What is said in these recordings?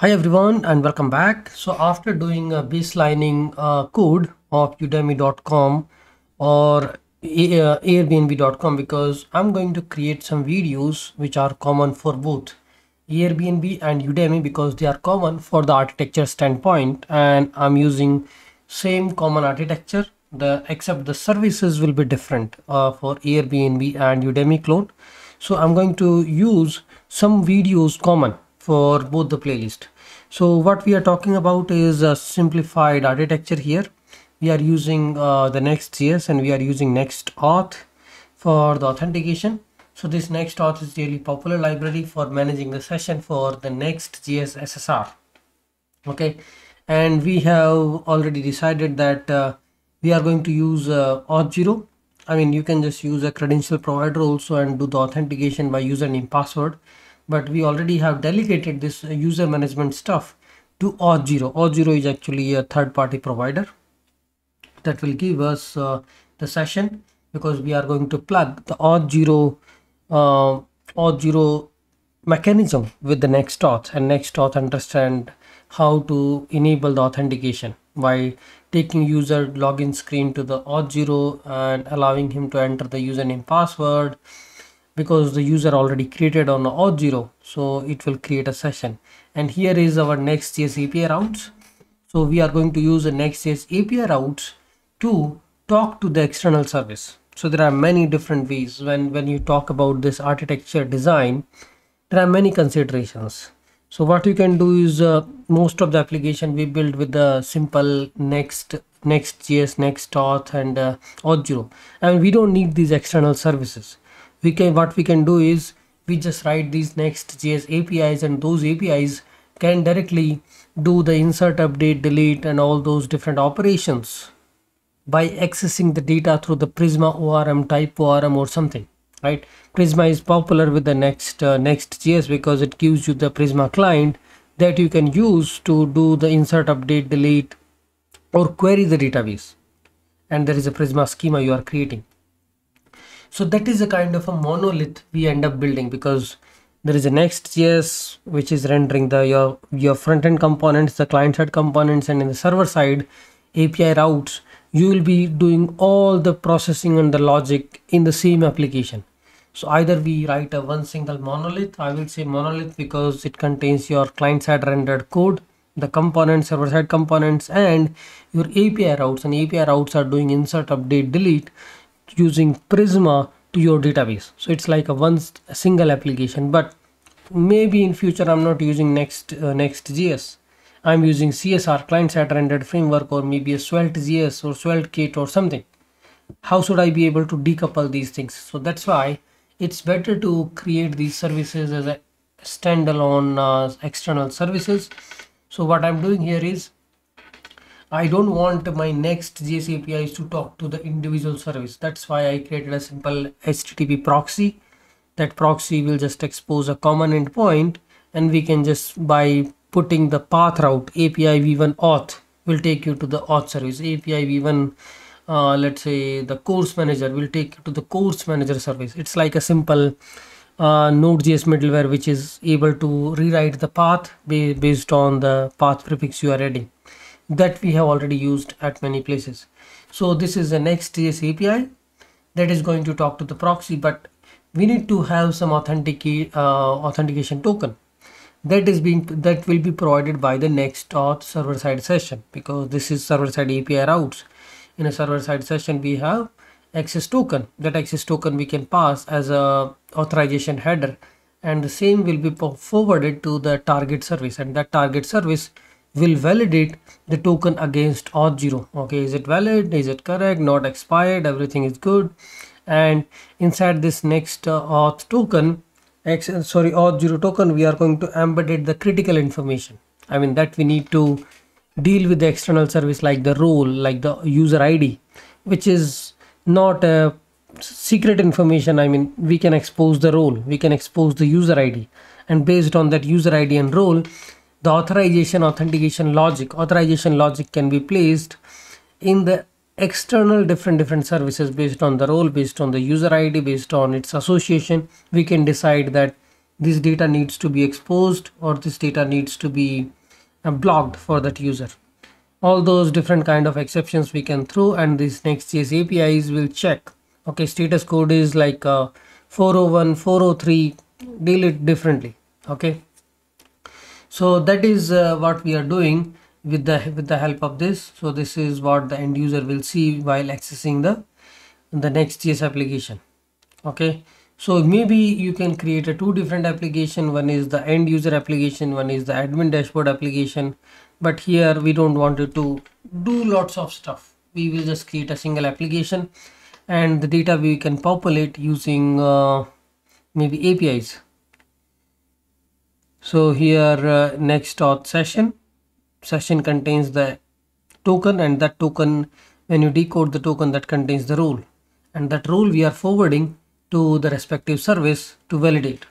Hi everyone and welcome back. So after doing a baselining uh, code of udemy.com or uh, airbnb.com because I'm going to create some videos which are common for both Airbnb and Udemy because they are common for the architecture standpoint and I'm using same common architecture the except the services will be different uh, for Airbnb and Udemy clone. So I'm going to use some videos common for both the playlist. So what we are talking about is a simplified architecture here. We are using uh, the Next.js and we are using Next Auth for the authentication. So this Next Auth is really popular library for managing the session for the Next.js SSR. Okay, and we have already decided that uh, we are going to use uh, Auth0. I mean, you can just use a credential provider also and do the authentication by username password but we already have delegated this user management stuff to Auth0. Auth0 is actually a third party provider that will give us uh, the session because we are going to plug the Auth0 uh, Auth0 mechanism with the next auth and next auth understand how to enable the authentication by taking user login screen to the Auth0 and allowing him to enter the username password because the user already created on auth0 so it will create a session. And here is our next.js API routes so we are going to use the next.js API routes to talk to the external service. So there are many different ways when when you talk about this architecture design there are many considerations. So what you can do is uh, most of the application we build with the simple next next.js next auth and uh, auth0 and we don't need these external services we can what we can do is we just write these next JS apis and those apis can directly do the insert update delete and all those different operations by accessing the data through the prisma orm type orm or something right? Prisma is popular with the next uh, next.js because it gives you the prisma client that you can use to do the insert update delete or query the database. And there is a prisma schema you are creating so that is a kind of a monolith we end up building because there is a next.js which is rendering the your your front end components the client side components and in the server side api routes you will be doing all the processing and the logic in the same application. So either we write a one single monolith i will say monolith because it contains your client side rendered code the components server side components and your api routes. And api routes are doing insert update delete using Prisma to your database. So it's like a one a single application, but maybe in future I'm not using Next uh, Next.js. I'm using CSR client-side rendered framework or maybe a Svelte.js or SvelteKit or something. How should I be able to decouple these things? So that's why it's better to create these services as a standalone uh, external services. So what I'm doing here is I don't want my next JS APIs to talk to the individual service. That's why I created a simple HTTP proxy. That proxy will just expose a common endpoint and we can just by putting the path route API v1 auth will take you to the auth service. API v1 uh, let's say the course manager will take you to the course manager service. It's like a simple uh, Node.js middleware which is able to rewrite the path based on the path prefix you are adding that we have already used at many places. So this is the Next.js API that is going to talk to the proxy, but we need to have some authentic uh, authentication token that is being that will be provided by the next auth server side session because this is server side API routes. In a server side session, we have access token. That access token we can pass as a authorization header, and the same will be forwarded to the target service, and that target service will validate the token against auth0 okay is it valid? Is it correct? Not expired? Everything is good. And inside this next uh, auth token X, sorry auth0 token we are going to embed it the critical information. I mean that we need to deal with the external service like the role like the user id which is not a secret information. I mean we can expose the role we can expose the user id and based on that user id and role the authorization authentication logic authorization logic can be placed in the external different different services based on the role based on the user id based on its association. We can decide that this data needs to be exposed or this data needs to be uh, blocked for that user. All those different kind of exceptions we can throw and this Next.js APIs will check. Okay status code is like uh, 401 403 deal it differently. Okay so that is uh, what we are doing with the with the help of this. So this is what the end user will see while accessing the the Next.js application. Okay? So maybe you can create a two different application. One is the end user application one is the admin dashboard application. But here we don't want it to do lots of stuff. We will just create a single application and the data we can populate using uh, maybe apis so here uh, next auth session. Session contains the token and that token when you decode the token that contains the role and that role we are forwarding to the respective service to validate.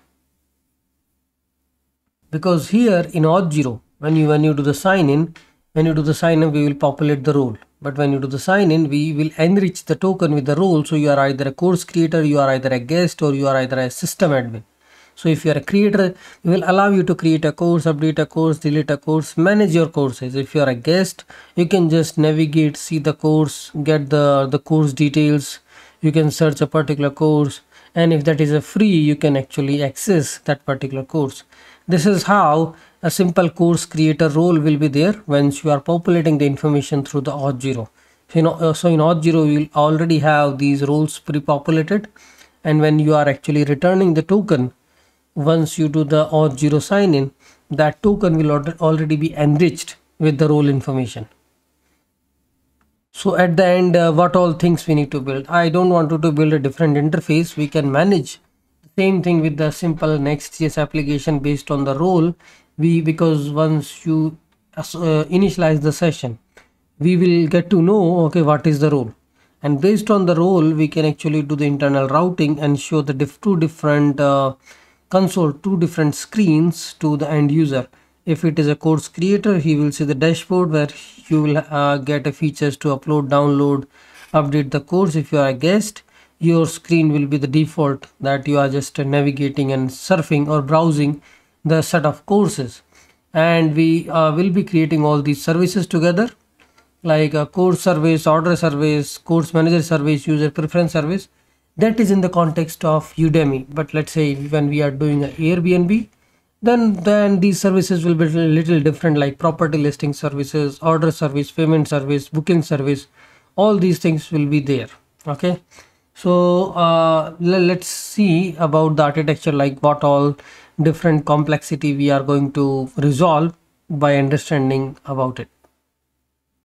Because here in auth 0 when you when you do the sign in when you do the sign in we will populate the role but when you do the sign in we will enrich the token with the role so you are either a course creator you are either a guest or you are either a system admin so if you are a creator we will allow you to create a course update a course delete a course manage your courses. If you are a guest you can just navigate see the course get the the course details. You can search a particular course. And if that is a free you can actually access that particular course. This is how a simple course creator role will be there once you are populating the information through the auth 0 so, you know, uh, so in auth 0 you will already have these roles pre-populated. And when you are actually returning the token once you do the auth 0 sign in that token will already be enriched with the role information. So at the end uh, what all things we need to build? I don't want to, to build a different interface. We can manage the same thing with the simple next.js application based on the role. We because once you uh, initialize the session we will get to know okay what is the role. And based on the role we can actually do the internal routing and show the diff two different uh, console two different screens to the end user. If it is a course creator he will see the dashboard where you will uh, get a features to upload download update the course if you are a guest your screen will be the default that you are just navigating and surfing or browsing the set of courses. And we uh, will be creating all these services together like a course service order service course manager service user preference service that is in the context of udemy. But let's say when we are doing an airbnb then then these services will be a little different like property listing services order service payment service booking service. All these things will be there. Okay? So uh, let's see about the architecture like what all different complexity we are going to resolve by understanding about it